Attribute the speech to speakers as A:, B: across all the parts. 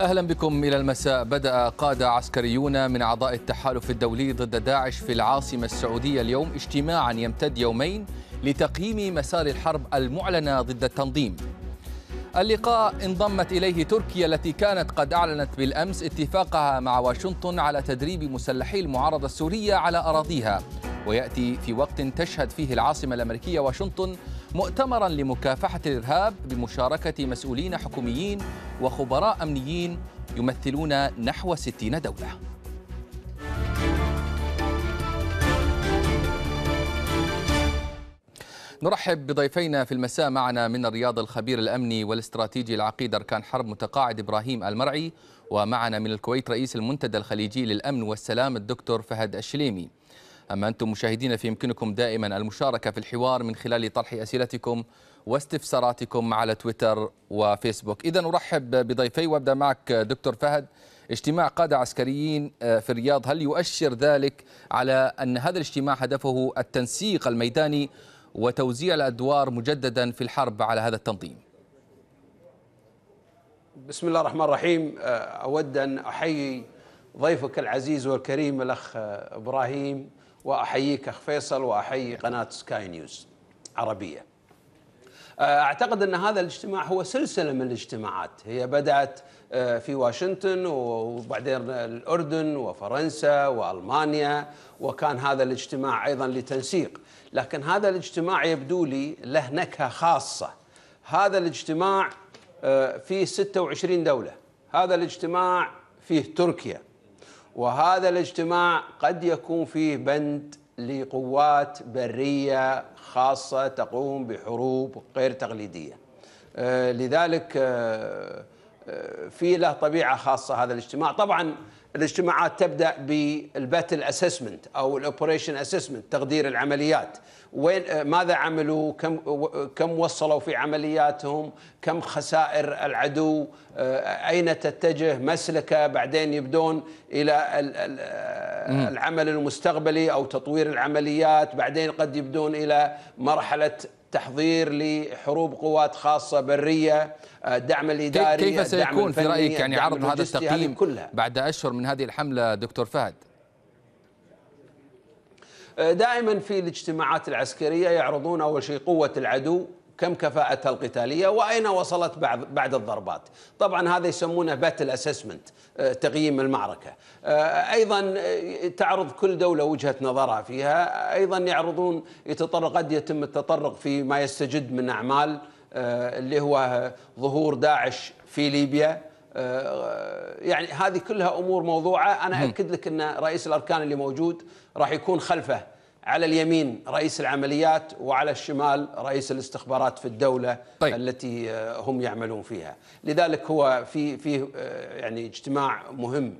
A: أهلا بكم إلى المساء. بدأ قادة عسكريون من أعضاء التحالف الدولي ضد داعش في العاصمة السعودية اليوم اجتماعا يمتد يومين لتقييم مسار الحرب المعلنة ضد التنظيم. اللقاء انضمت إليه تركيا التي كانت قد أعلنت بالأمس اتفاقها مع واشنطن على تدريب مسلحي المعارضة السورية على أراضيها. ويأتي في وقت تشهد فيه العاصمة الأمريكية واشنطن مؤتمرا لمكافحة الإرهاب بمشاركة مسؤولين حكوميين وخبراء أمنيين يمثلون نحو ستين دولة. نرحب بضيفينا في المساء معنا من الرياض الخبير الأمني والاستراتيجي العقيد أركان حرب متقاعد إبراهيم المرعي ومعنا من الكويت رئيس المنتدى الخليجي للأمن والسلام الدكتور فهد الشليمي. أما أنتم مشاهدين فيمكنكم دائما المشاركة في الحوار من خلال طرح أسئلتكم واستفساراتكم على تويتر وفيسبوك. إذا أرحب بضيفي وأبدأ معك دكتور فهد. اجتماع قادة عسكريين في الرياض هل يؤشر ذلك على أن هذا الاجتماع هدفه التنسيق الميداني وتوزيع الأدوار مجددا في الحرب على هذا التنظيم؟
B: بسم الله الرحمن الرحيم. أود أن أحيي ضيفك العزيز والكريم الأخ إبراهيم. وأحييك أخ فيصل وأحيي قناة سكاي نيوز عربية. أعتقد أن هذا الاجتماع هو سلسلة من الاجتماعات. هي بدأت في واشنطن وبعدين الأردن وفرنسا وألمانيا وكان هذا الاجتماع أيضا لتنسيق. لكن هذا الاجتماع يبدو لي له نكهة خاصة. هذا الاجتماع فيه 26 دولة. هذا الاجتماع فيه تركيا. وهذا الاجتماع قد يكون فيه بند لقوات برية خاصة تقوم بحروب غير تقليدية. لذلك في له طبيعة خاصة هذا الاجتماع. طبعا الاجتماعات تبدأ بال battle assessment أو ال operation assessment تقدير العمليات. وين ماذا عملوا؟ كم كم وصلوا في عملياتهم؟ كم خسائر العدو؟ أين تتجه مسلكة؟ بعدين يبدون إلى العمل المستقبلي أو تطوير العمليات. بعدين قد يبدون إلى مرحلة تحضير لحروب قوات خاصة برية الدعم الإداري
A: كيف سيكون في رأيك يعني عرض هذا التقييم كلها. بعد أشهر من هذه الحملة دكتور فهد
B: دائما في الاجتماعات العسكرية يعرضون أول شيء قوة العدو كم كفاءتها القتالية وأين وصلت بعد بعد الضربات؟ طبعا هذا يسمونه باتل اسسمنت تقييم المعركة. أيضا تعرض كل دولة وجهة نظرها فيها. أيضا يعرضون يتطرق قد يتم التطرق في ما يستجد من أعمال اللي هو ظهور داعش في ليبيا. يعني هذه كلها أمور موضوعة. أنا أكد لك أن رئيس الأركان اللي موجود راح يكون خلفه على اليمين رئيس العمليات وعلى الشمال رئيس الاستخبارات في الدولة طيب. التي هم يعملون فيها. لذلك هو في في يعني اجتماع مهم.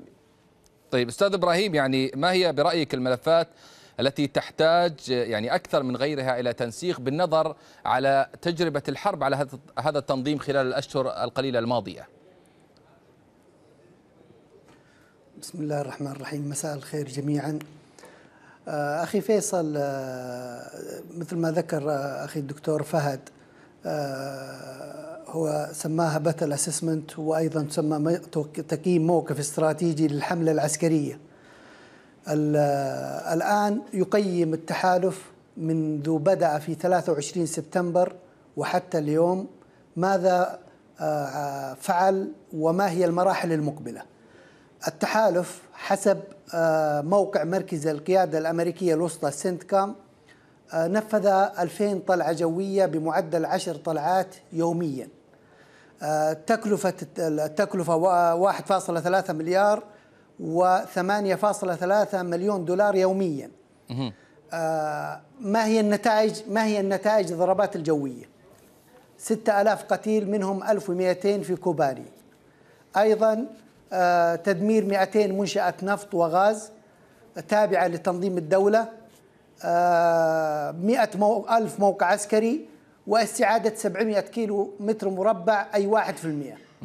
A: طيب أستاذ إبراهيم يعني ما هي برأيك الملفات التي تحتاج يعني أكثر من غيرها إلى تنسيق بالنظر على تجربة الحرب على هذا التنظيم خلال الأشهر القليلة الماضية؟
C: بسم الله الرحمن الرحيم. مساء الخير جميعا. أخي فيصل مثل ما ذكر أخي الدكتور فهد هو سماها باتل اسسمنت وأيضا تسمى تقييم موقف استراتيجي للحملة العسكرية. الآن يقيم التحالف منذ بدأ في 23 سبتمبر وحتى اليوم ماذا فعل وما هي المراحل المقبلة. التحالف حسب موقع مركز القيادة الأمريكية الوسطى سنتكام نفذ 2000 طلعة جوية بمعدل 10 طلعات يوميا. تكلفة التكلفة 1.3 مليار و8.3 مليون دولار يوميا. ما هي النتائج ما هي النتائج الضربات الجوية؟ 6000 قتيل منهم 1200 في كوباني أيضا تدمير 200 منشأة نفط وغاز تابعة لتنظيم الدولة 100 مو... ألف موقع عسكري واستعادة 700 كيلو متر مربع أي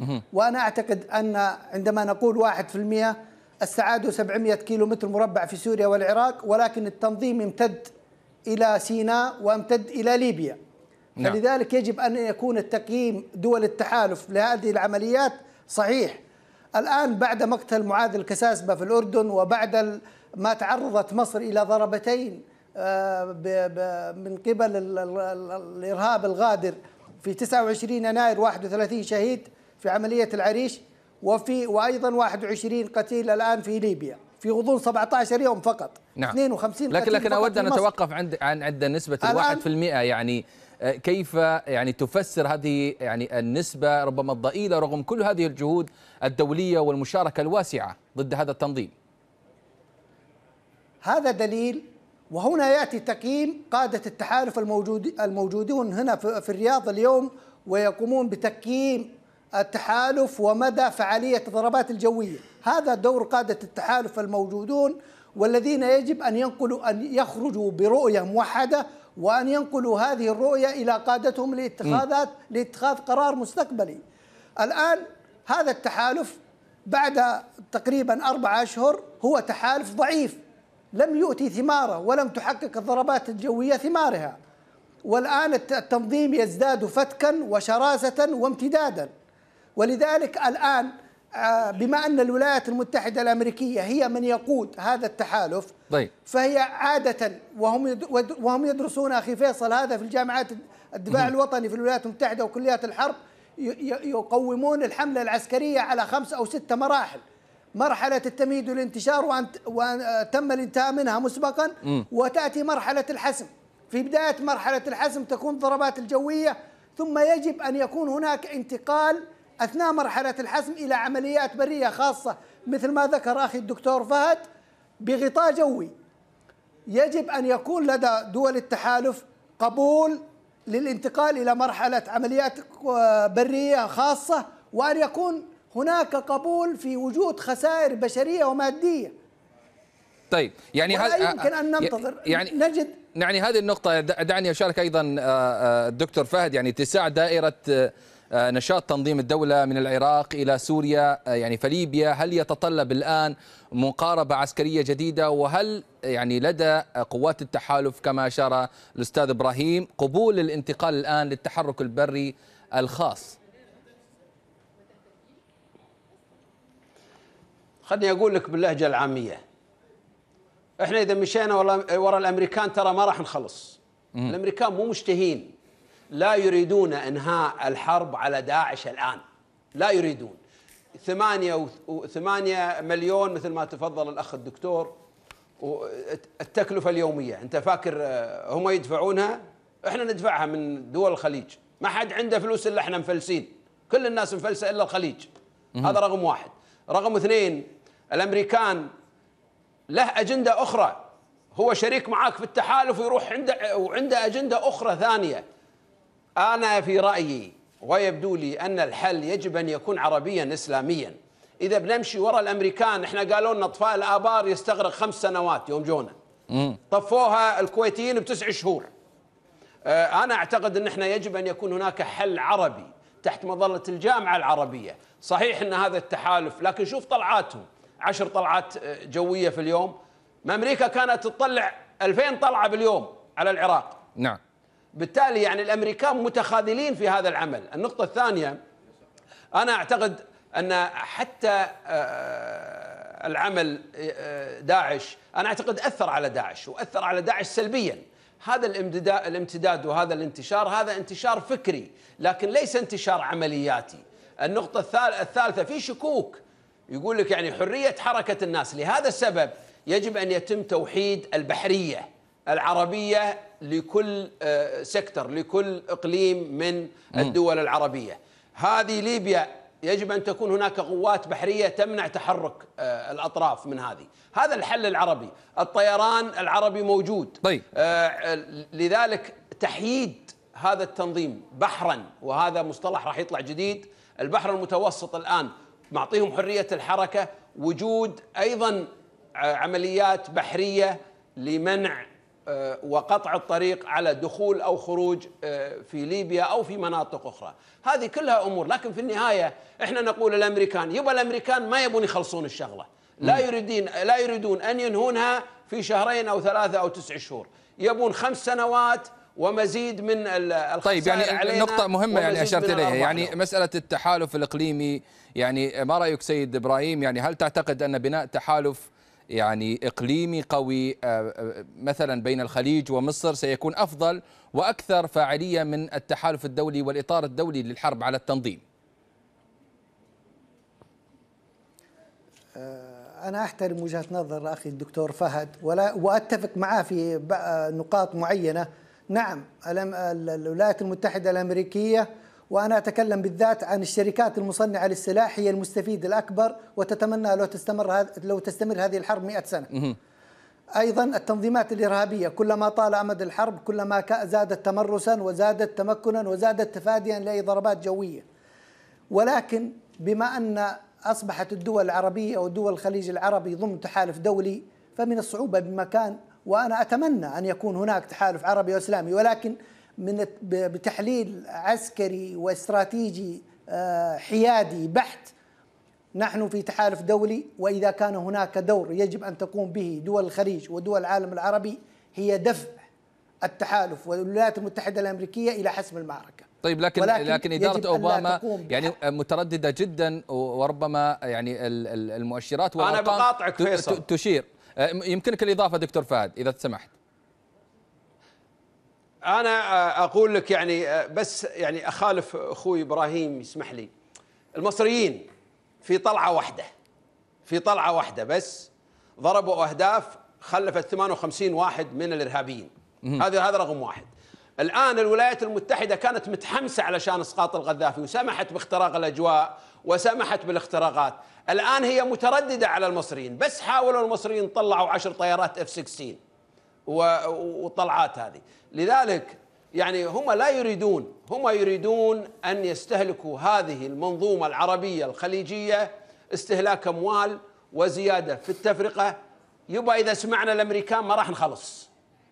C: 1% وأنا أعتقد أن عندما نقول 1% استعادوا 700 كيلو متر مربع في سوريا والعراق ولكن التنظيم امتد إلى سيناء وامتد إلى ليبيا. نعم. فلذلك يجب أن يكون التقييم دول التحالف لهذه العمليات صحيح. الآن بعد مقتل معاذ الكساسبة في الأردن وبعد ما تعرضت مصر إلى ضربتين آه، من قبل الإرهاب الغادر في 29 يناير 31 شهيد في عملية العريش وفي وأيضا 21 قتيل الآن في ليبيا في غضون 17 يوم فقط.
A: نعم. 52 لكن لكن أود أن أتوقف عند عن عند نسبة الواحد في المئة يعني كيف يعني تفسر هذه يعني النسبة ربما الضئيلة رغم كل هذه الجهود الدولية والمشاركة الواسعة ضد هذا التنظيم؟
C: هذا دليل وهنا يأتي تقييم قادة التحالف الموجود الموجودون هنا في الرياض اليوم ويقومون بتقييم التحالف ومدى فعالية الضربات الجوية، هذا دور قادة التحالف الموجودون والذين يجب أن ينقلوا أن يخرجوا برؤية موحدة وأن ينقلوا هذه الرؤية إلى قادتهم لاتخاذات لاتخاذ قرار مستقبلي. الآن هذا التحالف بعد تقريبا أربع أشهر هو تحالف ضعيف. لم يؤتي ثماره ولم تحقق الضربات الجوية ثمارها. والآن التنظيم يزداد فتكا وشراسة وامتدادا. ولذلك الآن آه، بما أن الولايات المتحدة الأمريكية هي من يقود هذا التحالف
A: طيب.
C: فهي عادة وهم وهم يدرسون أخي فيصل هذا في الجامعات الدفاع الوطني في الولايات المتحدة وكليات الحرب يقومون الحملة العسكرية على خمس أو ست مراحل. مرحلة التمهيد والانتشار وتم الانتهاء منها مسبقا وتأتي مرحلة الحسم. في بداية مرحلة الحسم تكون الضربات الجوية ثم يجب أن يكون هناك انتقال أثناء مرحلة الحسم إلى عمليات برية خاصة مثل ما ذكر أخي الدكتور فهد بغطاء جوي. يجب أن يكون لدى دول التحالف قبول للانتقال إلى مرحلة عمليات برية خاصة وأن يكون هناك قبول في وجود خسائر بشرية ومادية.
A: طيب يعني
C: هذا يمكن أن ننتظر. يعني نجد.
A: يعني هذه النقطة دعني أشارك أيضا الدكتور فهد يعني اتساع دائرة نشاط تنظيم الدولة من العراق إلى سوريا يعني فليبيا هل يتطلب الآن مقاربة عسكرية جديدة؟ وهل يعني لدى قوات التحالف كما أشار الأستاذ إبراهيم قبول الانتقال الآن للتحرك البري الخاص؟
B: خلني أقول لك باللهجة العامية. إحنا إذا مشينا ورا الأمريكان ترى ما راح نخلص. الأمريكان مو مشتهين. لا يريدون إنهاء الحرب على داعش الآن. لا يريدون. ثمانية وثمانية مليون مثل ما تفضل الأخ الدكتور. التكلفة اليومية. أنت فاكر آه، هم يدفعونها؟ إحنا ندفعها من دول الخليج. ما حد عنده فلوس إلا إحنا مفلسين. كل الناس مفلسة إلا الخليج. هذا رقم واحد. رقم اثنين الأمريكان له أجندة أخرى. هو شريك معاك في التحالف ويروح عنده وعنده أجندة أخرى ثانية. أنا في رأيي ويبدو لي أن الحل يجب أن يكون عربيا اسلاميا. إذا بنمشي وراء الأمريكان إحنا قالوا لنا اطفاء الآبار يستغرق خمس سنوات يوم جونا. طفوها الكويتيين بتسع شهور. آه، أنا أعتقد أن إحنا يجب أن يكون هناك حل عربي تحت مظلة الجامعة العربية. صحيح أن هذا التحالف لكن شوف طلعاتهم. عشر طلعات آه، جوية في اليوم. ما أمريكا كانت تطلع 2000 طلعة باليوم على العراق.
A: نعم.
B: بالتالي يعني الأمريكان متخاذلين في هذا العمل. النقطة الثانية أنا أعتقد أن حتى آه، آه، العمل داعش أنا أعتقد أثر على داعش وأثر على داعش سلبيا. هذا الامتداد وهذا الانتشار هذا انتشار فكري لكن ليس انتشار عملياتي. النقطة الثالثة في شكوك يقول لك يعني حرية حركة الناس. لهذا السبب يجب أن يتم توحيد البحرية. العربية لكل آه، سكتر لكل إقليم من الدول العربية. هذه ليبيا يجب أن تكون هناك قوات بحرية تمنع تحرك آه، الأطراف من هذه. هذا الحل العربي. الطيران العربي موجود.
A: طيب.
B: آه، لذلك تحييد هذا التنظيم بحرا وهذا مصطلح راح يطلع جديد. البحر المتوسط الآن معطيهم حرية الحركة وجود أيضا عمليات بحرية لمنع وقطع الطريق على دخول أو خروج آه، في ليبيا أو في مناطق أخرى، هذه كلها أمور، لكن في النهاية إحنا نقول الأمريكان، يبقى الأمريكان ما يبون يخلصون الشغلة، لا يريدين لا يريدون أن ينهونها في شهرين أو ثلاثة أو تسع شهور، يبون خمس سنوات ومزيد من
A: طيب يعني نقطة مهمة يعني أشرت إليها. يعني. مسألة التحالف الإقليمي يعني ما رأيك سيد إبراهيم؟ يعني هل تعتقد أن بناء تحالف يعني إقليمي قوي آه، آه، مثلا بين الخليج ومصر سيكون أفضل وأكثر فاعلية من التحالف الدولي والإطار الدولي للحرب على التنظيم.
C: أنا أحترم وجهة نظر أخي الدكتور فهد ولا وأتفق معه في نقاط معينة. نعم الولايات المتحدة الأمريكية وأنا أتكلم بالذات عن الشركات المصنعة للسلاح هي المستفيد الأكبر وتتمنى لو تستمر هذ- لو تستمر هذه الحرب 100 سنة أيضا التنظيمات الإرهابية كلما طال أمد الحرب كلما زادت تمرسا وزادت تمكنا وزادت تفاديا لأي ضربات جوية. ولكن بما أن أصبحت الدول العربية ودول الخليج العربي ضمن تحالف دولي فمن الصعوبة بمكان وأنا أتمنى أن يكون هناك تحالف عربي وإسلامي ولكن من بتحليل عسكري واستراتيجي آه، حيادي بحت نحن في تحالف دولي وإذا كان هناك دور يجب أن تقوم به دول الخليج ودول العالم العربي هي دفع التحالف والولايات المتحدة الأمريكية إلى حسم المعركة.
A: طيب لكن
C: ولكن
A: لكن أوباما
C: تقوم
A: يعني مترددة جدا وربما يعني ال- ال- المؤشرات
B: أنا
A: والأرقام
B: بقاطعك فيصل.
A: تشير آه، يمكنك الإضافة دكتور فهد إذا سمحت
B: أنا أقول لك يعني بس يعني أخالف أخوي إبراهيم يسمح لي. المصريين في طلعة واحدة في طلعة واحدة بس ضربوا أهداف خلفت 58 واحد من الإرهابيين. هذا هذا رقم واحد. الآن الولايات المتحدة كانت متحمسة علشان إسقاط القذافي وسمحت باختراق الأجواء وسمحت بالاختراقات. الآن هي مترددة على المصريين بس حاولوا المصريين طلعوا عشر طيارات اف 16 و- والطلعات هذه. لذلك يعني هم لا يريدون هم يريدون أن يستهلكوا هذه المنظومة العربية الخليجية استهلاك أموال وزيادة في التفرقة. يبقى إذا سمعنا الأمريكان ما راح نخلص.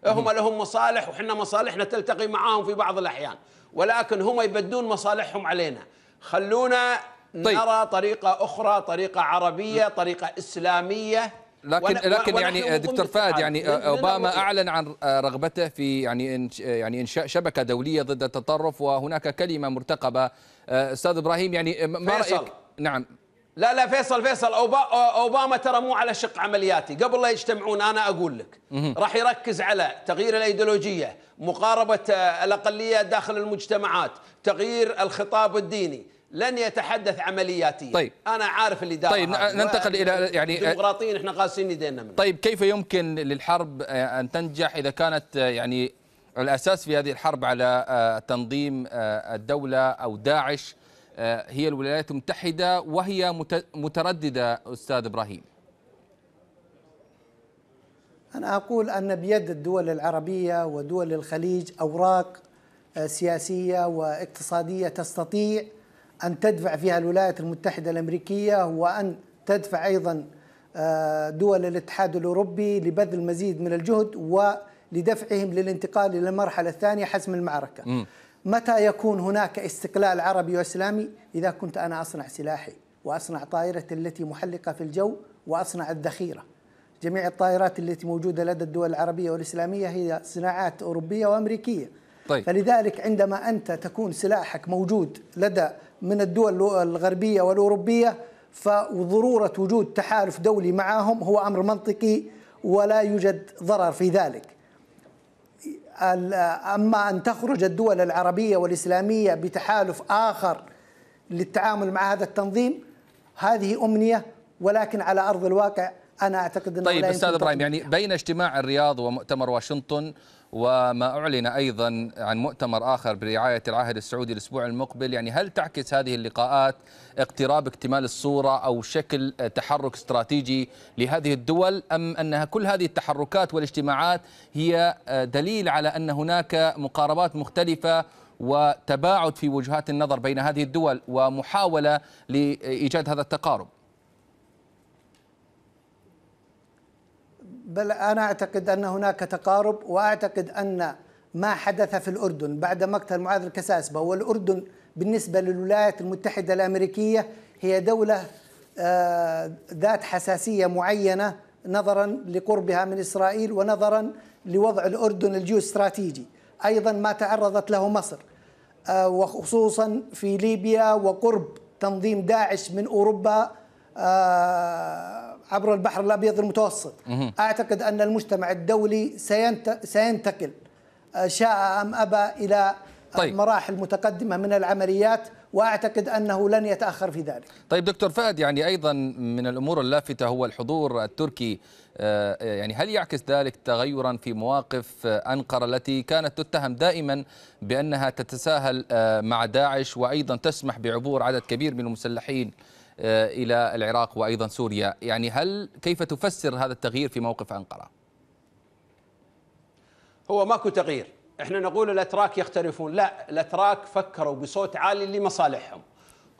B: هم لهم مصالح وحنا مصالحنا تلتقي معاهم في بعض الأحيان. ولكن هم يبدون مصالحهم علينا. خلونا
A: طيب.
B: نرى طريقة أخرى طريقة عربية طريقة إسلامية.
A: لكن
B: ون-
A: لكن
B: ونحن
A: يعني دكتور فهد. يعني
B: لن أوباما.
A: أعلن عن رغبته في يعني يعني إنشاء شبكة دولية ضد التطرف وهناك كلمة مرتقبة. أستاذ إبراهيم يعني ما
B: فيصل.
A: رأيك؟ نعم.
B: لا لا فيصل فيصل. أوبا أوباما ترى مو على شق عملياتي. قبل لا يجتمعون أنا أقول لك. راح يركز على تغيير الأيديولوجية مقاربة آه، الاقليات داخل المجتمعات تغيير الخطاب الديني لن يتحدث عملياتيا
A: طيب.
B: أنا عارف اللي دار
A: طيب،. ننتقل إلى- يعني-
B: الديمقراطيين إحنا قاسين يدينا منه
A: طيب كيف يمكن للحرب آه، أن تنجح إذا كانت آه، يعني الأساس في هذه الحرب على آه، تنظيم آه، الدولة أو داعش آه، هي الولايات المتحدة وهي مت- مترددة أستاذ إبراهيم
C: أنا أقول أن بيد الدول العربية ودول الخليج أوراق آه، سياسية واقتصادية تستطيع أن تدفع فيها الولايات المتحدة الأمريكية وأن تدفع أيضا آه، دول الاتحاد الأوروبي لبذل مزيد من الجهد ولدفعهم للانتقال إلى المرحلة الثانية حسم المعركة. متى يكون هناك استقلال عربي وإسلامي؟ إذا كنت أنا أصنع سلاحي وأصنع طائرتي التي محلقة في الجو وأصنع الذخيرة. جميع الطائرات التي موجودة لدى الدول العربية والإسلامية هي صناعات أوروبية وأمريكية.
A: طيب.
C: فلذلك عندما أنت تكون سلاحك موجود لدى من الدول الغربية والأوروبية فضرورة وجود تحالف دولي معهم هو أمر منطقي ولا يوجد ضرر في ذلك أما أن تخرج الدول العربية والإسلامية بتحالف آخر للتعامل مع هذا التنظيم هذه أمنية ولكن على أرض الواقع أنا أعتقد أنه
A: طيب إبراهيم
C: تطبيقها.
A: يعني بين اجتماع الرياض ومؤتمر واشنطن وما أعلن أيضا عن مؤتمر آخر برعاية العهد السعودي الأسبوع المقبل. يعني هل تعكس هذه اللقاءات اقتراب اكتمال الصورة أو شكل تحرك استراتيجي لهذه الدول أم انها كل هذه التحركات والاجتماعات هي دليل على أن هناك مقاربات مختلفة وتباعد في وجهات النظر بين هذه الدول ومحاولة لإيجاد هذا التقارب؟
C: بل أنا أعتقد أن هناك تقارب وأعتقد أن ما حدث في الأردن بعد مقتل معاذ الكساسبة والأردن بالنسبة للولايات المتحدة الأمريكية هي دولة آه، ذات حساسية معينة نظرا لقربها من إسرائيل ونظرا لوضع الأردن الجيوستراتيجي. أيضا ما تعرضت له مصر آه، وخصوصا في ليبيا وقرب تنظيم داعش من أوروبا آه، عبر البحر الأبيض المتوسط. أعتقد أن المجتمع الدولي سينت- سينتقل آه، شاء أم أبى إلى
A: طيب.
C: مراحل متقدمة من العمليات وأعتقد أنه لن يتأخر في ذلك.
A: طيب دكتور فهد يعني أيضا من الأمور اللافتة هو الحضور التركي آه، يعني هل يعكس ذلك تغيرا في مواقف آه، أنقرة التي كانت تتهم دائما بأنها تتساهل مع داعش وأيضا تسمح بعبور عدد كبير من المسلحين آه، إلى العراق وأيضا سوريا، يعني هل كيف تفسر هذا التغيير في موقف أنقرة؟
B: هو ماكو تغيير. إحنا نقول الأتراك يختلفون. لا الأتراك فكروا بصوت عالي لمصالحهم.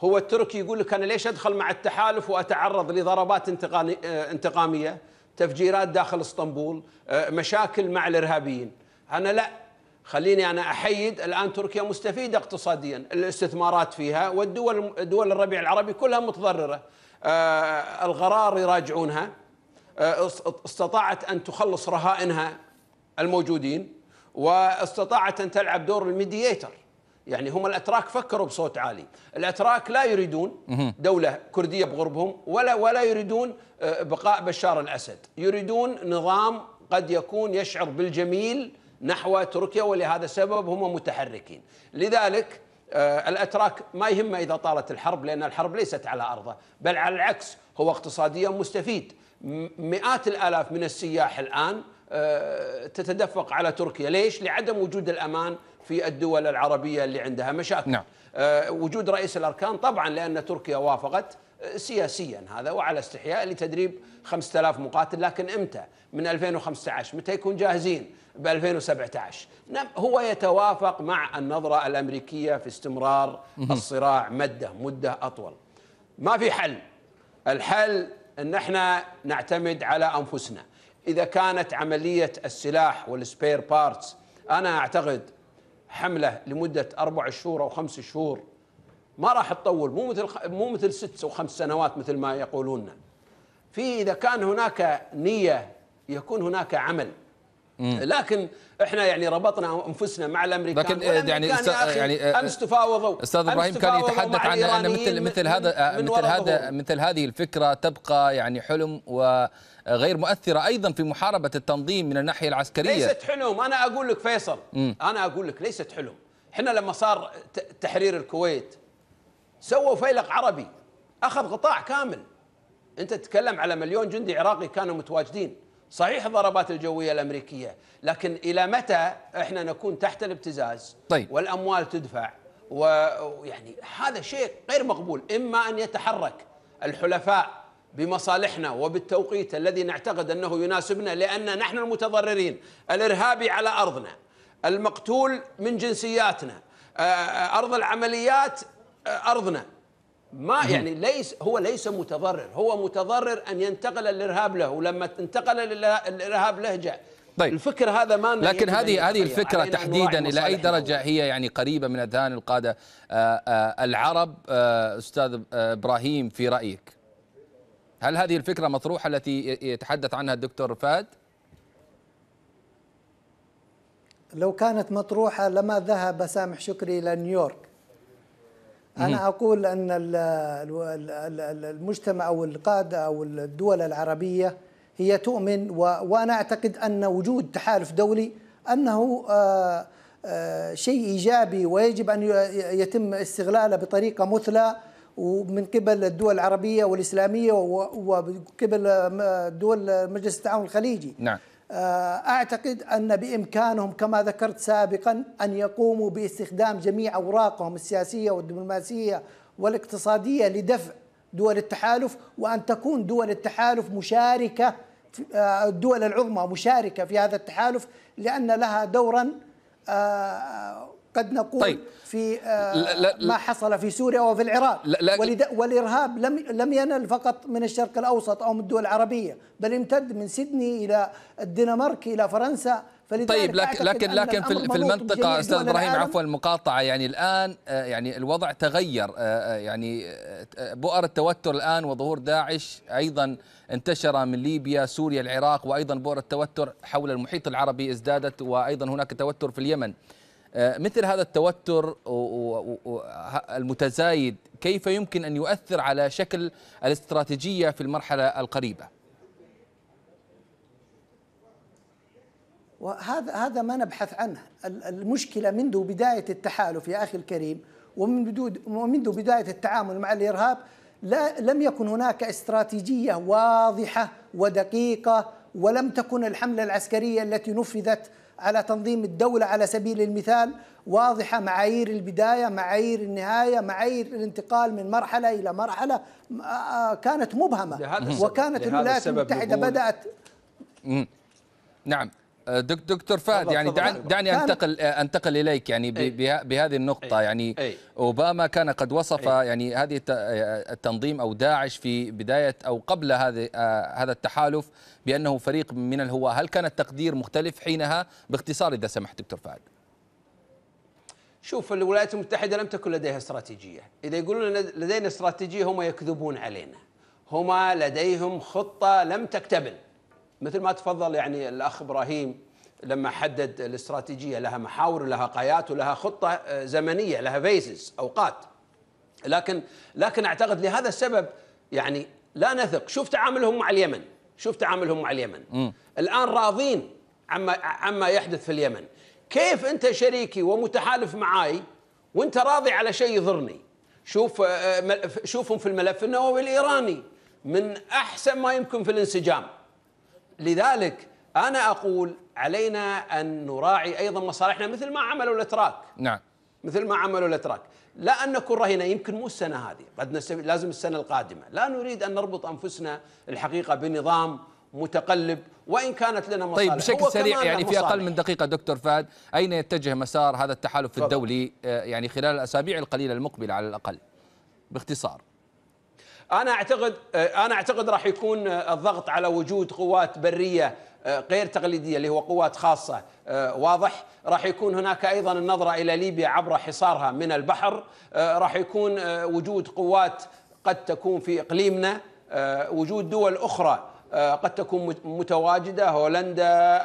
B: هو التركي يقول لك أنا ليش أدخل مع التحالف وأتعرض لضربات آه، انتقامية تفجيرات داخل إسطنبول آه، مشاكل مع الإرهابيين؟ أنا لا. خليني أنا أحيد الآن تركيا مستفيدة اقتصاديا. الاستثمارات فيها والدول دول الربيع العربي كلها متضررة. آه، الغرار يراجعونها. آه، استطاعت أن تخلص رهائنها الموجودين واستطاعت أن تلعب دور الميدياتر يعني هم الأتراك فكروا بصوت عالي. الأتراك لا يريدون دولة كردية بغربهم ولا ولا يريدون آه، بقاء بشار الأسد. يريدون نظام قد يكون يشعر بالجميل نحو تركيا ولهذا السبب هم متحركين. لذلك آه، الأتراك ما يهمه إذا طالت الحرب لأن الحرب ليست على أرضه بل على العكس هو اقتصاديا مستفيد. مئات الآلاف من السياح الآن آه، تتدفق على تركيا. ليش؟ لعدم وجود الأمان في الدول العربية اللي عندها مشاكل.
A: نعم.
B: آه، وجود رئيس الأركان طبعا لأن تركيا وافقت سياسيا هذا وعلى استحياء لتدريب 5000 مقاتل لكن إمتى؟ من 2015 متى يكون جاهزين؟ ب 2017 نعم هو يتوافق مع النظرة الأمريكية في استمرار الصراع مدة مدة أطول. ما في حل. الحل إن إحنا نعتمد على أنفسنا. إذا كانت عملية السلاح وال spare parts أنا أعتقد حملة لمدة أربع شهور أو خمس شهور ما راح تطول مو مثل مو مثل ست أو خمس سنوات مثل ما يقولون. في إذا كان هناك نية يكون هناك عمل. لكن إحنا يعني ربطنا أنفسنا مع الأمريكان
A: لكن، آه، يعني
B: أخي
A: يعني، آه،
B: أمس تفاوضوا. أستاذ
A: إبراهيم كان يتحدث عن أن مثل مثل هذا
B: من
A: مثل هذا. مثل هذه الفكرة تبقى يعني حلم وغير مؤثرة أيضا في محاربة التنظيم من الناحية العسكرية.
B: ليست حلم. أنا أقول لك فيصل أنا أقول لك ليست حلم. إحنا لما صار تحرير الكويت سووا فيلق عربي أخذ قطاع كامل. أنت تتكلم على مليون جندي عراقي كانوا متواجدين. صحيح الضربات الجوية الأمريكية لكن إلى متى إحنا نكون تحت الابتزاز؟
A: طيب.
B: والأموال تدفع. ويعني هذا شيء غير مقبول. إما أن يتحرك الحلفاء بمصالحنا وبالتوقيت الذي نعتقد أنه يناسبنا لأن نحن المتضررين. الإرهابي على أرضنا المقتول من جنسياتنا آه، آه، أرض العمليات أرضنا ما يعني ليس هو ليس متضرر هو متضرر أن ينتقل الإرهاب له ولما انتقل الإرهاب له جاء
A: طيب.
B: الفكر هذا ما
A: لكن هذه هذه.
B: الفكرة
A: تحديدا إلى
B: أي.
A: درجة هي يعني قريبة من أذهان القادة آه، آه، العرب آه، أستاذ إبراهيم في رأيك هل هذه الفكرة مطروحة التي يتحدث عنها الدكتور فهد؟
C: لو كانت مطروحة لما ذهب سامح شكري إلى نيويورك أنا أقول أن ال- ال- ال- ال- المجتمع أو القادة أو الدول العربية هي تؤمن وأنا أعتقد أن وجود تحالف دولي أنه آه، آه، شيء إيجابي ويجب أن يتم استغلاله بطريقة مثلى ومن قبل الدول العربية والإسلامية وقبل آه، دول مجلس التعاون الخليجي
A: نعم.
C: آه، أعتقد أن بإمكانهم كما ذكرت سابقا أن يقوموا باستخدام جميع أوراقهم السياسية والدبلوماسية والاقتصادية لدفع دول التحالف وأن تكون دول التحالف مشاركة في- آه، الدول العظمى مشاركة في هذا التحالف لأن لها دورا آه، قد نقول
A: طيب.
C: في آه،
A: لا-
C: ما حصل في سوريا وفي العراق.
A: لا- لا-
C: والإرهاب لم لم ينل فقط من الشرق الأوسط أو من الدول العربية بل امتد من سيدني إلى الدنمارك إلى فرنسا.
A: طيب لكن لكن لكن في, في المنطقة أستاذ إبراهيم عفوا المقاطعه يعني الآن يعني الوضع تغير. يعني بؤر التوتر الآن وظهور داعش أيضا انتشر من ليبيا سوريا العراق وأيضا بؤر التوتر حول المحيط العربي ازدادت وأيضا هناك توتر في اليمن. مثل هذا التوتر المتزايد كيف يمكن أن يؤثر على شكل الاستراتيجية في المرحلة القريبة؟
C: وهذا هذا ما نبحث عنه. المشكلة منذ بداية التحالف يا أخي الكريم ومن ومنذ بداية التعامل مع الإرهاب لا لم يكن هناك استراتيجية واضحة ودقيقة ولم تكن الحملة العسكرية التي نفذت على تنظيم الدولة على سبيل المثال واضحة معايير البداية معايير النهاية معايير الانتقال من مرحلة إلى مرحلة كانت مبهمة. وكانت الولايات المتحدة بدأت
A: نعم. دكتور فهد يعني دعني أنتقل أنتقل إليك يعني بهذه النقطة. يعني أوباما كان قد وصف يعني هذه التنظيم أو داعش في بداية أو قبل هذه هذا التحالف بأنه فريق من الهواة. هل كان التقدير مختلف حينها؟ باختصار إذا سمحت دكتور فهد.
B: شوف الولايات المتحدة لم تكن لديها استراتيجية. إذا يقولون لدينا استراتيجية هم يكذبون علينا. هما لديهم خطة لم تكتمل. مثل ما تفضل يعني الأخ إبراهيم لما حدد الاستراتيجية لها محاور لها قايات ولها خطة زمنية لها فيزز أوقات. لكن لكن أعتقد لهذا السبب يعني لا نثق. شوف تعاملهم مع اليمن. شوف تعاملهم مع اليمن. م. الآن راضين عما عما يحدث في اليمن. كيف أنت شريكي ومتحالف معاي وأنت راضي على شيء يضرني؟ شوف شوفهم في الملف النووي الإيراني. من أحسن ما يمكن في الانسجام. لذلك أنا أقول علينا أن نراعي أيضا مصالحنا مثل ما عملوا الإتراك.
A: نعم.
B: مثل ما عملوا الإتراك. لا أن نكون رهينة يمكن مو السنة هذه قد نستفيد لازم السنة القادمة. لا نريد أن نربط أنفسنا الحقيقة بنظام متقلب وإن كانت لنا مصالح.
A: طيب بشكل سريع يعني في أقل من دقيقة دكتور فهد أين يتجه مسار هذا التحالف. الدولي؟ يعني خلال الأسابيع القليلة المقبلة على الأقل. باختصار.
B: أنا أعتقد أنا أعتقد راح يكون الضغط على وجود قوات برية غير تقليدية اللي هو قوات خاصة واضح. راح يكون هناك أيضا النظرة إلى ليبيا عبر حصارها من البحر راح يكون وجود قوات قد تكون في إقليمنا وجود دول أخرى قد تكون متواجدة هولندا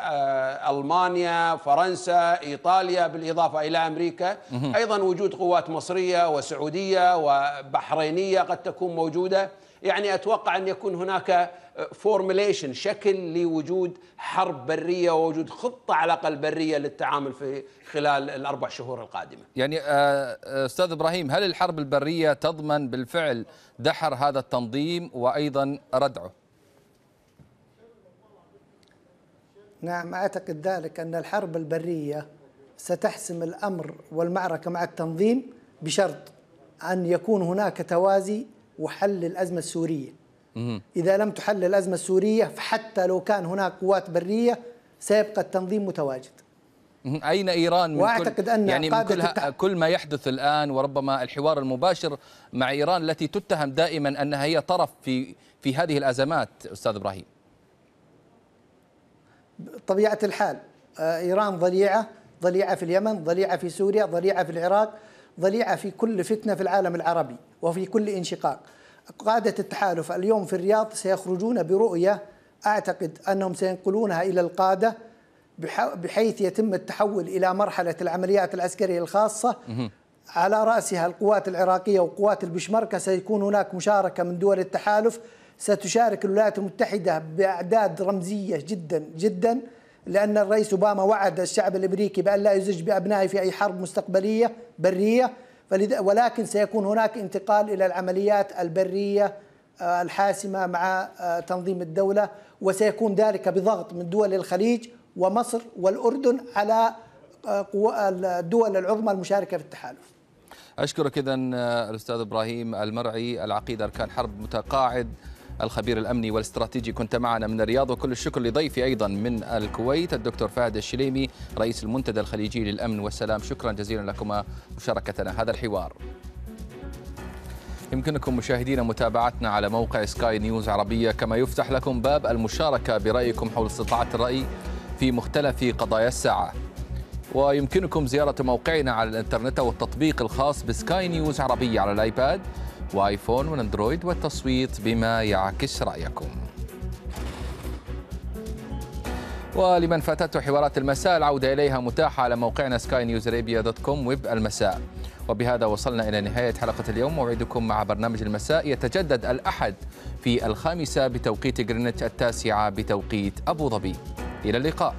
B: ألمانيا فرنسا إيطاليا بالإضافة إلى أمريكا أيضا وجود قوات مصرية وسعودية وبحرينية قد تكون موجودة يعني أتوقع أن يكون هناك فورميليشن شكل لوجود حرب برية ووجود خطة على الأقل برية للتعامل في خلال الأربع شهور القادمة.
A: يعني أستاذ إبراهيم هل الحرب البرية تضمن بالفعل دحر هذا التنظيم وأيضا ردعه؟
C: نعم أعتقد ذلك أن الحرب البرية ستحسم الأمر والمعركة مع التنظيم بشرط أن يكون هناك توازي وحل الأزمة السورية. إذا لم تحل الأزمة السورية فحتى لو كان هناك قوات برية سيبقى التنظيم متواجد.
A: أين إيران من
C: وأعتقد
A: كل
C: أن
A: يعني من كل, التح... كل ما يحدث الآن وربما الحوار المباشر مع إيران التي تتهم دائما أنها هي طرف في في هذه الأزمات أستاذ إبراهيم.
C: طبيعة الحال. إيران ضليعة ضليعة في اليمن ضليعة في سوريا ضليعة في العراق ضليعة في كل فتنة في العالم العربي وفي كل انشقاق. قاده التحالف اليوم في الرياض سيخرجون برؤية أعتقد أنهم سينقلونها إلى القادة بحيث يتم التحول إلى مرحلة العمليات العسكرية الخاصة. على رأسها القوات العراقية وقوات البشمركة سيكون هناك مشاركة من دول التحالف ستشارك الولايات المتحدة بأعداد رمزية جدا جدا لأن الرئيس أوباما وعد الشعب الأمريكي بأن لا يزج بأبنائه في أي حرب مستقبلية برية. ولكن سيكون هناك انتقال إلى العمليات البرية الحاسمة مع تنظيم الدولة. وسيكون ذلك بضغط من دول الخليج ومصر والأردن على الدول العظمى المشاركة في التحالف.
A: أشكرك اذا الأستاذ إبراهيم المرعي. العقيد أركان حرب متقاعد. الخبير الأمني والاستراتيجي. كنت معنا من الرياض وكل الشكر لضيفي أيضا من الكويت الدكتور فهد الشليمي رئيس المنتدى الخليجي للأمن والسلام. شكرا جزيلا لكما مشاركتنا. هذا الحوار. يمكنكم مشاهدينا متابعتنا على موقع سكاي نيوز عربية. كما يفتح لكم باب المشاركة برأيكم حول استطاعة الرأي في مختلف قضايا الساعة. ويمكنكم زيارة موقعنا على الإنترنت والتطبيق الخاص بسكاي نيوز عربية على الآيباد. وآيفون والأندرويد والتصويت بما يعكس رأيكم. ولمن فاتته حوارات المساء العودة إليها متاحة على موقعنا سكاي نيوز dot com ويب المساء. وبهذا وصلنا إلى نهاية حلقة اليوم. موعدكم مع برنامج المساء يتجدد الأحد في الخامسة بتوقيت جرينتش التاسعة بتوقيت أبو ظبي. إلى اللقاء.